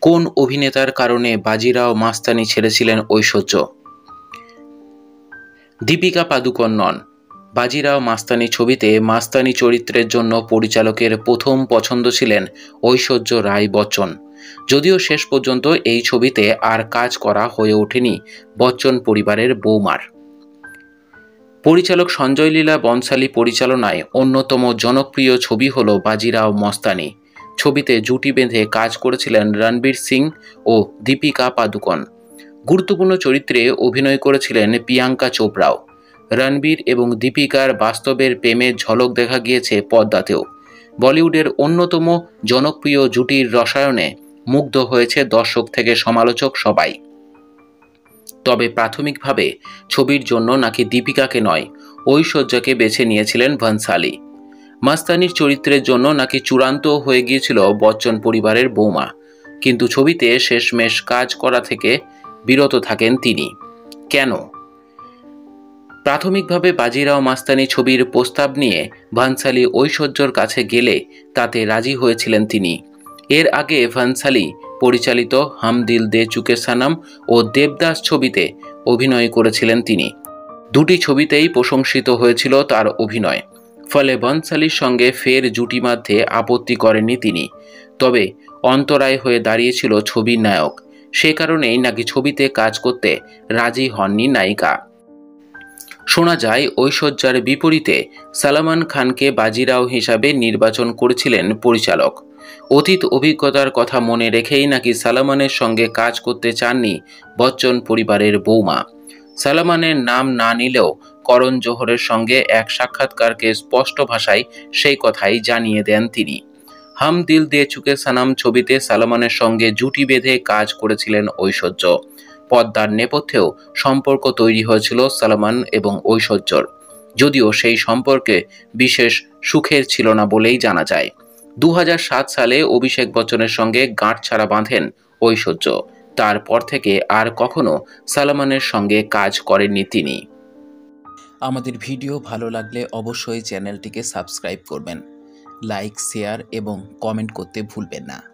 কোন অভিনেতার কারণে বাজিরাও মাস্তানি ছেড়েছিলেন ঐশ্বর্য? দীপিকা পাদুকন নন। বাজিরাও মাস্তানি ছবিতে মাস্তানি চরিত্রের জন্য পরিচালকের প্রথম পছন্দ ছিলেন ঐশ্বর্য রায় বচ্চন। যদিও শেষ পর্যন্ত এই ছবিতে আর কাজ করা হয়ে ওঠেনি বচ্চন পরিবারের বৌমার। পরিচালক সঞ্জয় লীলা বনসালী পরিচালনায় অন্যতম জনপ্রিয় ছবি হল বাজিরাও মস্তানি। ছবিতে জুটি বেঁধে কাজ করেছিলেন রণবীর সিং ও দীপিকা পাদুকন গুরুত্বপূর্ণ চরিত্রে অভিনয় করেছিলেন প্রিয়াঙ্কা চোপড়াও। রণবীর এবং দীপিকার বাস্তবের প্রেমের ঝলক দেখা গিয়েছে পদ্মাতেও। বলিউডের অন্যতম জনপ্রিয় জুটির রসায়নে মুগ্ধ হয়েছে দর্শক থেকে সমালোচক সবাই। তবে প্রাথমিকভাবে ছবির জন্য নাকি দীপিকাকে নয়, ঐশ্বর্যকে বেছে নিয়েছিলেন ভনসালী। মাস্তানির চরিত্রের জন্য নাকি চূড়ান্ত হয়ে গিয়েছিল বচ্চন পরিবারের বৌমা। কিন্তু ছবিতে শেষমেশ কাজ করা থেকে বিরত থাকেন তিনি। কেন? প্রাথমিকভাবে বাজিরাও মাস্তানি ছবির প্রস্তাব নিয়ে ভানসালি ঐশ্বর্যর কাছে গেলে তাতে রাজি হয়েছিলেন তিনি। এর আগে ভানসালি পরিচালিত হামদিল দে চুকে সানাম ও দেবদাস ছবিতে অভিনয় করেছিলেন তিনি। দুটি ছবিতেই প্রশংসিত হয়েছিল তার অভিনয়। ফলে বনসালির সঙ্গে ফের জুটি মধ্যে আপত্তি করেননি তিনি। তবে অন্তরায় হয়ে দাঁড়িয়েছিল ছবির নায়ক। সে কারণেই নাকি ছবিতে কাজ করতে রাজি হননি নায়িকা। শোনা যায়, ঐশ্বর্যার বিপরীতে সালমান খানকে বাজিরাও হিসাবে নির্বাচন করেছিলেন পরিচালক। অতীত অভিজ্ঞতার কথা মনে রেখেই নাকি সালমানের সঙ্গে কাজ করতে চাননি বচ্চন পরিবারের বৌমা। সালমানের নাম না নিলেও করণ জোহরের সঙ্গে এক সাক্ষাৎকারকে স্পষ্ট ভাষায় সেই কথাই জানিয়ে দেন তিনি। হাম দিল দিয়ে চুকে সানাম ছবিতে সালমানের সঙ্গে জুটি বেঁধে কাজ করেছিলেন ঐশ্বর্য। পদ্মার নেপথ্যেও সম্পর্ক তৈরি হয়েছিল সালমান এবং ঐশ্বর্যর। যদিও সেই সম্পর্কে বিশেষ সুখের ছিল না বলেই জানা যায়। দু হাজার সাত সালে অভিষেক বচ্চনের সঙ্গে গাঁট ছাড়া বাঁধেন ঐশ্বর্য। তারপর থেকে আর কখনো সালমানের সঙ্গে কাজ করেননি তিনি। আমাদের ভিডিও ভালো লাগলে অবশ্যই চ্যানেলটিকে সাবস্ক্রাইব করবেন। লাইক, শেয়ার এবং কমেন্ট করতে ভুলবেন না।